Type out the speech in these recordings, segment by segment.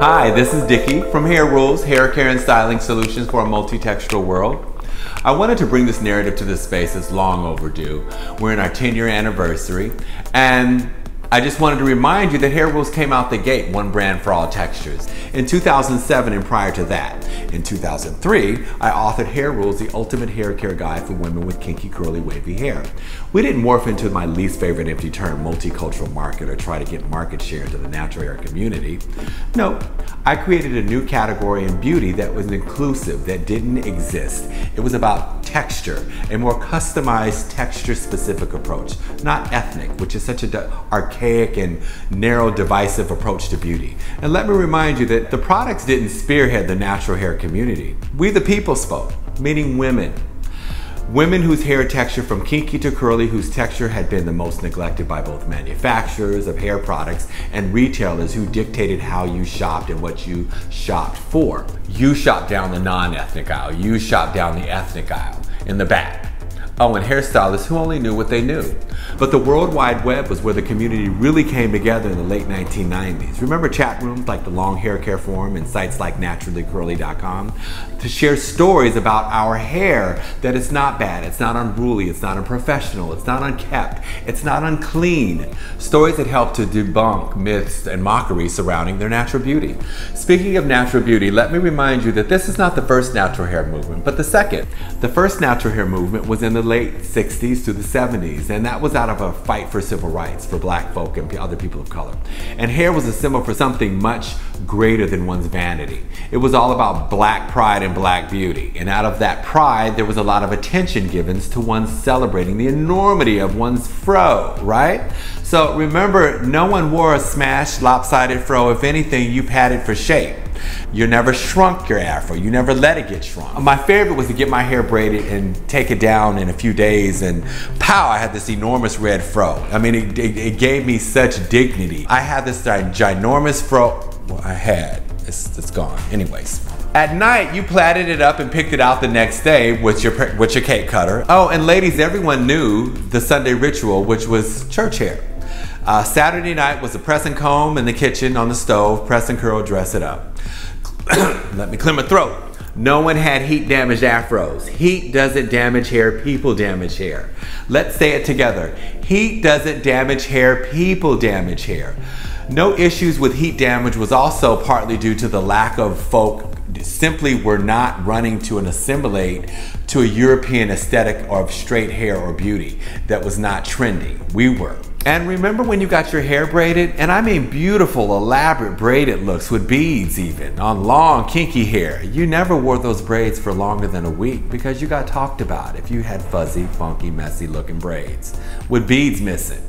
Hi, this is Dickey from Hair Rules, hair care and styling solutions for a multi-textural world. I wanted to bring this narrative to this space It's long overdue. We're in our 10 year anniversary and I just wanted to remind you that Hair Rules came out the gate, one brand for all textures. In 2007 and prior to that. In 2003, I authored Hair Rules, the ultimate hair care guide for women with kinky, curly, wavy hair. We didn't morph into my least favorite empty term, multicultural market, or try to get market share into the natural hair community. No, I created a new category in beauty that was inclusive, that didn't exist. It was about texture, a more customized texture specific approach, not ethnic, which is such an archaic and narrow divisive approach to beauty. And let me remind you that the products didn't spearhead the natural hair community. We the people spoke, meaning women, Women whose hair texture from kinky to curly, whose texture had been the most neglected by both manufacturers of hair products and retailers who dictated how you shopped and what you shopped for. You shopped down the non-ethnic aisle, you shopped down the ethnic aisle in the back. Oh, and hairstylists who only knew what they knew. But the World Wide Web was where the community really came together in the late 1990s. Remember chat rooms like the Long Hair Care Forum and sites like naturallycurly.com to share stories about our hair that it's not bad, it's not unruly, it's not unprofessional, it's not unkept, it's not unclean. Stories that help to debunk myths and mockery surrounding their natural beauty. Speaking of natural beauty, let me remind you that this is not the first natural hair movement, but the second. The first natural hair movement was in the late 60s to the 70s, and that was out of a fight for civil rights for black folk and other people of color. And hair was a symbol for something much greater than one's vanity. It was all about black pride and black beauty. And out of that pride, there was a lot of attention given to one celebrating the enormity of one's fro, right? So remember, no one wore a smashed, lopsided fro. If anything, you padded for shape. You never shrunk your afro. You never let it get shrunk. My favorite was to get my hair braided and take it down in a few days and pow, I had this enormous red fro. I mean, it, it, it gave me such dignity. I had this ginormous fro, well, I had, it's, it's gone. Anyways. At night, you plaited it up and picked it out the next day with your, with your cake cutter. Oh, and ladies, everyone knew the Sunday ritual, which was church hair. Uh, Saturday night was the press and comb in the kitchen on the stove, press and curl, dress it up. Let me clear my throat. No one had heat damaged afros. Heat doesn't damage hair, people damage hair. Let's say it together. Heat doesn't damage hair, people damage hair. No issues with heat damage was also partly due to the lack of folk simply were not running to an assimilate to a European aesthetic of straight hair or beauty that was not trendy. We were. And remember when you got your hair braided? And I mean beautiful, elaborate braided looks with beads even on long, kinky hair. You never wore those braids for longer than a week because you got talked about if you had fuzzy, funky, messy looking braids with beads missing.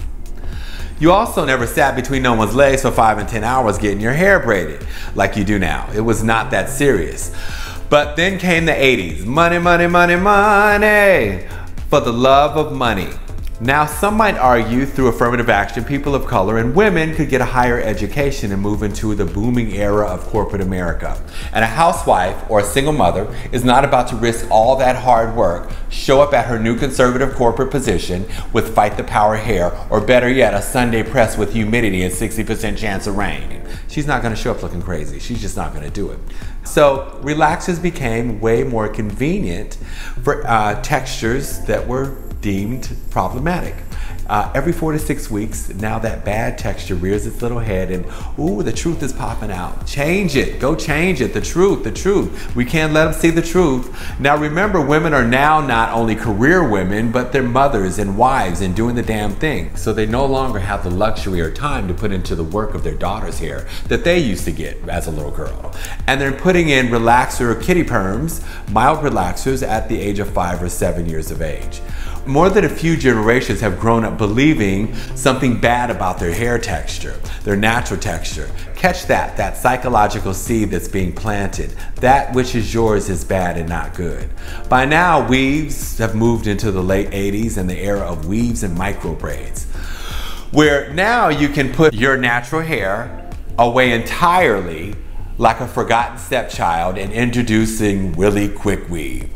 You also never sat between no one's legs for five and 10 hours getting your hair braided like you do now. It was not that serious. But then came the 80s. Money, money, money, money. For the love of money. Now, some might argue through affirmative action, people of color and women could get a higher education and move into the booming era of corporate America. And a housewife or a single mother is not about to risk all that hard work, show up at her new conservative corporate position with fight the power hair, or better yet, a Sunday press with humidity and 60% chance of rain. She's not gonna show up looking crazy. She's just not gonna do it. So relaxers became way more convenient for uh, textures that were deemed problematic. Uh, every four to six weeks, now that bad texture rears its little head and, ooh, the truth is popping out. Change it. Go change it. The truth, the truth. We can't let them see the truth. Now remember, women are now not only career women, but they're mothers and wives and doing the damn thing. So they no longer have the luxury or time to put into the work of their daughter's hair that they used to get as a little girl. And they're putting in relaxer or kiddie perms, mild relaxers at the age of five or seven years of age. More than a few generations have grown up believing something bad about their hair texture, their natural texture. Catch that, that psychological seed that's being planted. That which is yours is bad and not good. By now, weaves have moved into the late 80s and the era of weaves and micro braids, where now you can put your natural hair away entirely like a forgotten stepchild and introducing Willie Quick Weave.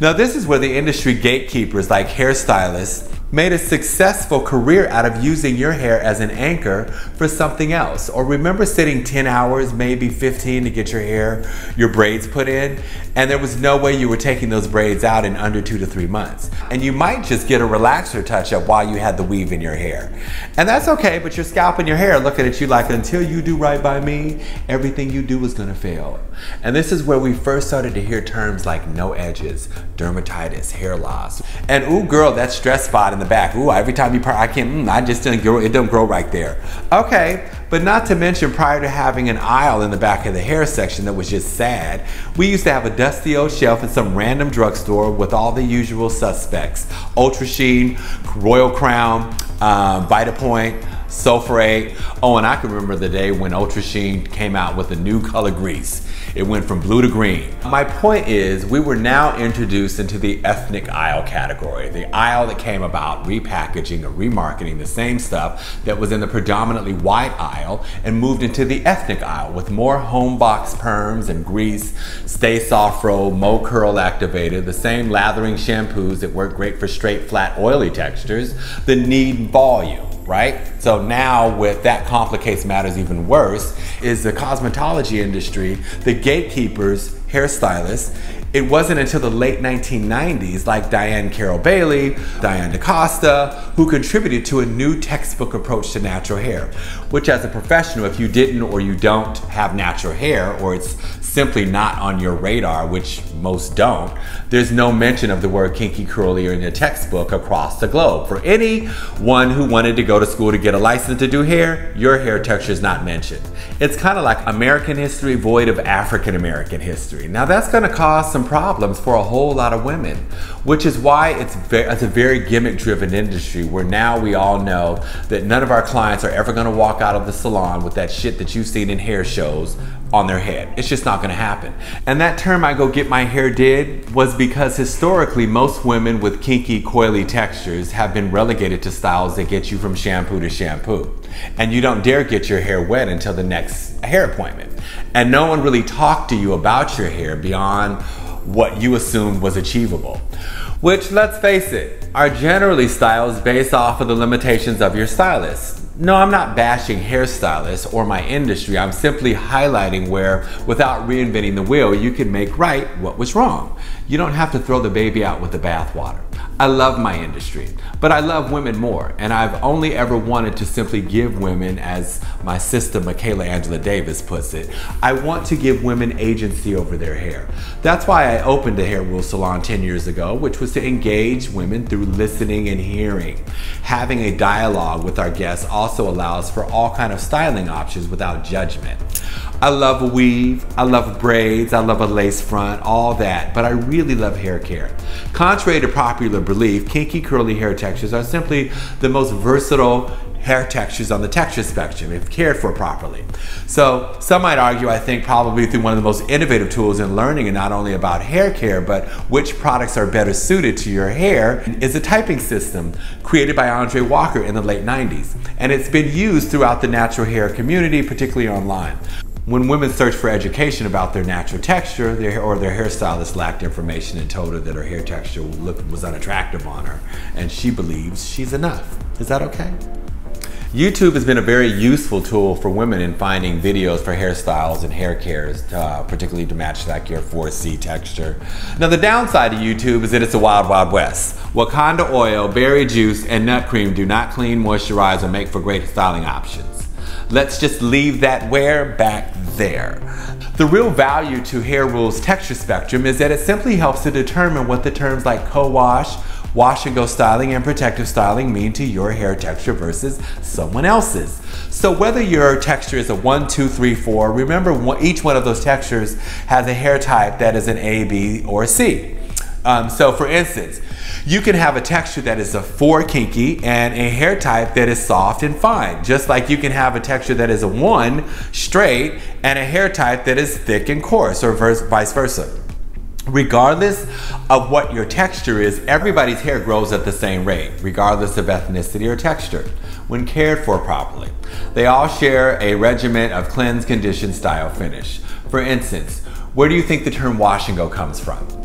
Now this is where the industry gatekeepers like hairstylists made a successful career out of using your hair as an anchor for something else. Or remember sitting 10 hours, maybe 15 to get your hair, your braids put in, and there was no way you were taking those braids out in under two to three months. And you might just get a relaxer touch up while you had the weave in your hair. And that's okay, but your scalp and your hair looking at you like, until you do right by me, everything you do is gonna fail. And this is where we first started to hear terms like no edges, dermatitis, hair loss. And ooh girl, that stress spot in the back. Ooh, every time you part, I can't, mm, I just didn't grow, it don't grow right there. Okay, but not to mention prior to having an aisle in the back of the hair section that was just sad, we used to have a dusty old shelf in some random drugstore with all the usual suspects. Ultra Sheen, Royal Crown, um, Vitapointe, sulfurate. Oh, and I can remember the day when Ultra Sheen came out with a new color grease. It went from blue to green. My point is we were now introduced into the ethnic aisle category, the aisle that came about repackaging or remarketing the same stuff that was in the predominantly white aisle and moved into the ethnic aisle with more home box perms and grease, stay soft roll, mo curl activated, the same lathering shampoos that work great for straight, flat, oily textures, the need volume right? So now with that complicates matters even worse is the cosmetology industry, the gatekeepers, hairstylists, it wasn't until the late 1990s, like Diane Carroll Bailey, Diane DaCosta, who contributed to a new textbook approach to natural hair, which as a professional, if you didn't or you don't have natural hair, or it's simply not on your radar, which most don't, there's no mention of the word kinky curly in your textbook across the globe. For anyone who wanted to go to school to get a license to do hair, your hair texture is not mentioned. It's kind of like American history void of African American history. Now that's gonna cause some problems for a whole lot of women, which is why it's, it's a very gimmick driven industry where now we all know that none of our clients are ever gonna walk out of the salon with that shit that you've seen in hair shows on their head. It's just not gonna happen. And that term I go get my hair did was because historically most women with kinky coily textures have been relegated to styles that get you from shampoo to shampoo. And you don't dare get your hair wet until the next hair appointment. And no one really talked to you about your hair beyond what you assumed was achievable. Which, let's face it, are generally styles based off of the limitations of your stylist. No, I'm not bashing hairstylists or my industry. I'm simply highlighting where, without reinventing the wheel, you can make right what was wrong. You don't have to throw the baby out with the bathwater. I love my industry, but I love women more, and I've only ever wanted to simply give women, as my sister Michaela Angela Davis puts it, I want to give women agency over their hair. That's why I opened the Hair Rule Salon 10 years ago, which was to engage women through listening and hearing. Having a dialogue with our guests also allows for all kind of styling options without judgment. I love a weave, I love braids, I love a lace front, all that, but I really love hair care. Contrary to popular belief, kinky curly hair textures are simply the most versatile hair textures on the texture spectrum if cared for properly. So some might argue, I think, probably through one of the most innovative tools in learning and not only about hair care, but which products are better suited to your hair is a typing system created by Andre Walker in the late 90s. And it's been used throughout the natural hair community, particularly online. When women search for education about their natural texture, their, or their hairstylist lacked information and told her that her hair texture looked, was unattractive on her, and she believes she's enough. Is that okay? YouTube has been a very useful tool for women in finding videos for hairstyles and hair cares, uh, particularly to match like your 4C texture. Now the downside of YouTube is that it's a wild, wild west. Wakanda oil, berry juice, and nut cream do not clean, moisturize, or make for great styling options. Let's just leave that where back there. The real value to Hair Rule's texture spectrum is that it simply helps to determine what the terms like co-wash, wash and go styling and protective styling mean to your hair texture versus someone else's. So whether your texture is a one, two, three, four, remember each one of those textures has a hair type that is an A, B, or C. Um, so for instance, you can have a texture that is a four kinky and a hair type that is soft and fine. Just like you can have a texture that is a one straight and a hair type that is thick and coarse or vice versa regardless of what your texture is, everybody's hair grows at the same rate, regardless of ethnicity or texture, when cared for properly. They all share a regimen of cleanse, condition, style, finish. For instance, where do you think the term wash and go comes from?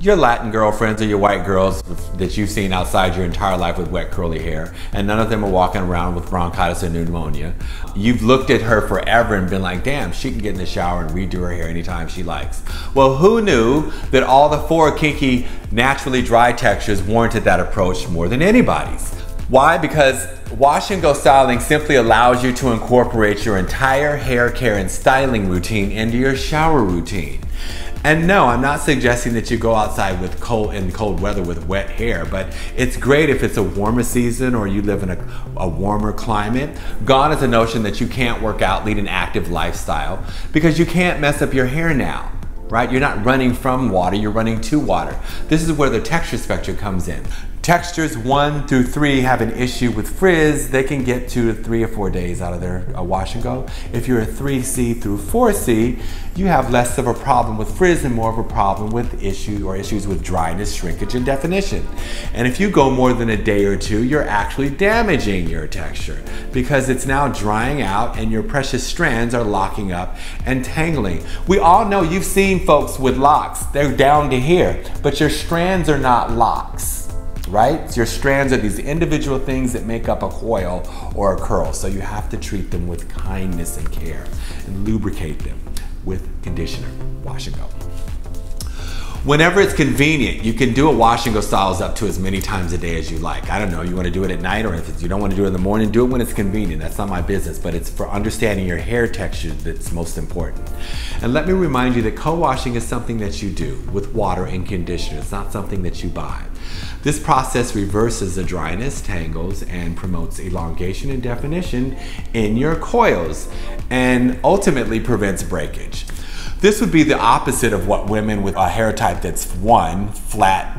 Your Latin girlfriends or your white girls that you've seen outside your entire life with wet curly hair, and none of them are walking around with bronchitis or pneumonia. You've looked at her forever and been like, damn, she can get in the shower and redo her hair anytime she likes. Well, who knew that all the four kinky, naturally dry textures warranted that approach more than anybody's? Why? Because Wash and Go Styling simply allows you to incorporate your entire hair care and styling routine into your shower routine. And no, I'm not suggesting that you go outside with cold in cold weather with wet hair, but it's great if it's a warmer season or you live in a, a warmer climate. Gone is the notion that you can't work out, lead an active lifestyle because you can't mess up your hair now right? You're not running from water, you're running to water. This is where the texture spectrum comes in. Textures one through three have an issue with frizz. They can get two to three or four days out of their uh, wash and go. If you're a 3C through 4C, you have less of a problem with frizz and more of a problem with issue or issues with dryness, shrinkage, and definition. And if you go more than a day or two, you're actually damaging your texture because it's now drying out and your precious strands are locking up and tangling. We all know you've seen folks with locks, they're down to here, but your strands are not locks right? So Your strands are these individual things that make up a coil or a curl. So you have to treat them with kindness and care and lubricate them with conditioner, wash and go. Whenever it's convenient, you can do a wash and go styles up to as many times a day as you like. I don't know, you want to do it at night or if you don't want to do it in the morning, do it when it's convenient. That's not my business, but it's for understanding your hair texture that's most important. And let me remind you that co-washing is something that you do with water and conditioner. It's not something that you buy. This process reverses the dryness, tangles, and promotes elongation and definition in your coils and ultimately prevents breakage. This would be the opposite of what women with a hair type that's one, flat,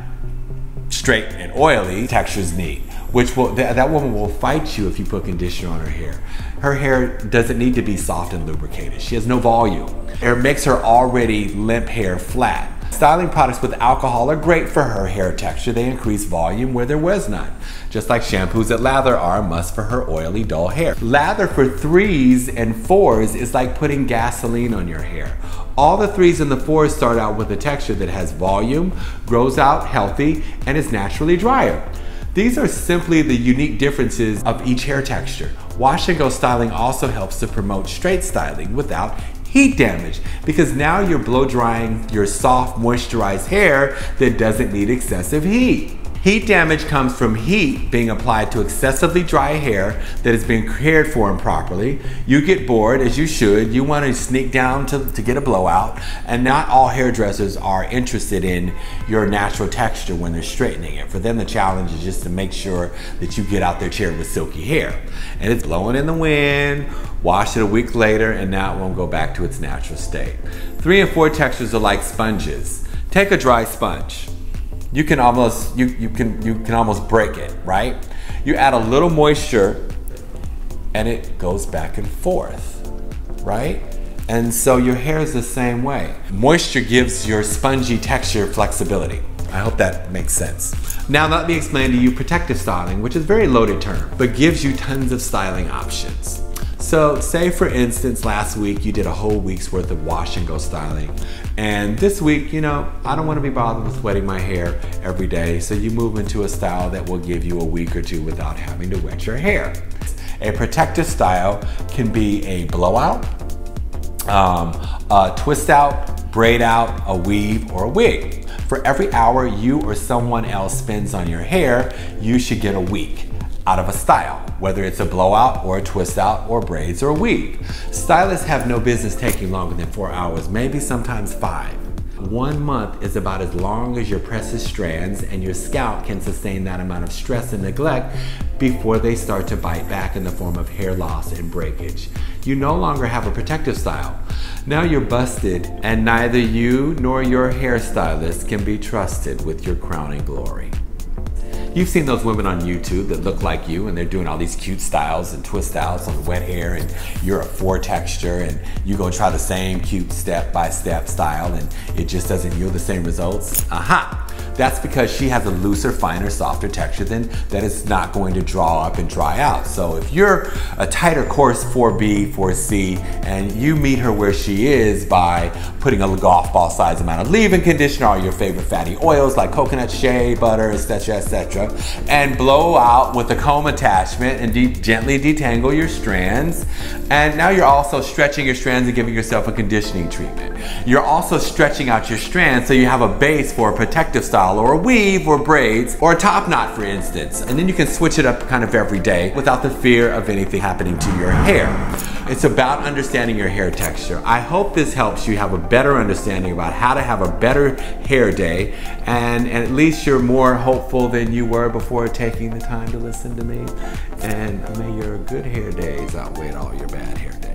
straight, and oily textures need which will th that woman will fight you if you put conditioner on her hair. Her hair doesn't need to be soft and lubricated. She has no volume. It makes her already limp hair flat. Styling products with alcohol are great for her hair texture. They increase volume where there was none. Just like shampoos that lather are a must for her oily, dull hair. Lather for threes and fours is like putting gasoline on your hair. All the threes and the fours start out with a texture that has volume, grows out healthy, and is naturally drier. These are simply the unique differences of each hair texture. Wash and go styling also helps to promote straight styling without heat damage because now you're blow drying your soft moisturized hair that doesn't need excessive heat. Heat damage comes from heat being applied to excessively dry hair that has been cared for improperly. You get bored, as you should. You want to sneak down to, to get a blowout. And not all hairdressers are interested in your natural texture when they're straightening it. For them, the challenge is just to make sure that you get out their chair with silky hair. And it's blowing in the wind, wash it a week later, and now it won't go back to its natural state. Three and four textures are like sponges. Take a dry sponge you can almost you, you can you can almost break it, right? You add a little moisture and it goes back and forth, right? And so your hair is the same way. Moisture gives your spongy texture flexibility. I hope that makes sense. Now let me explain to you protective styling, which is a very loaded term, but gives you tons of styling options. So say for instance, last week you did a whole week's worth of wash and go styling. And this week, you know, I don't wanna be bothered with wetting my hair every day. So you move into a style that will give you a week or two without having to wet your hair. A protective style can be a blowout, um, a twist out, braid out, a weave, or a wig. For every hour you or someone else spends on your hair, you should get a week out of a style, whether it's a blowout or a twist out or braids or weave. Stylists have no business taking longer than four hours, maybe sometimes five. One month is about as long as your precious strands and your scalp can sustain that amount of stress and neglect before they start to bite back in the form of hair loss and breakage. You no longer have a protective style. Now you're busted and neither you nor your hairstylist can be trusted with your crowning glory. You've seen those women on YouTube that look like you and they're doing all these cute styles and twist outs on wet hair and you're a four texture and you go and try the same cute step by step style and it just doesn't yield the same results. Aha! That's because she has a looser, finer, softer texture than that is not going to draw up and dry out. So if you're a tighter course 4B, 4C, and you meet her where she is by putting a golf ball size amount of leave-in conditioner, all your favorite fatty oils like coconut, shea butter, etc., etc., and blow out with a comb attachment and de gently detangle your strands. And now you're also stretching your strands and giving yourself a conditioning treatment. You're also stretching out your strands so you have a base for a protective style or a weave or braids or a top knot, for instance. And then you can switch it up kind of every day without the fear of anything happening to your hair. It's about understanding your hair texture. I hope this helps you have a better understanding about how to have a better hair day and, and at least you're more hopeful than you were before taking the time to listen to me. And may your good hair days outweigh all your bad hair days.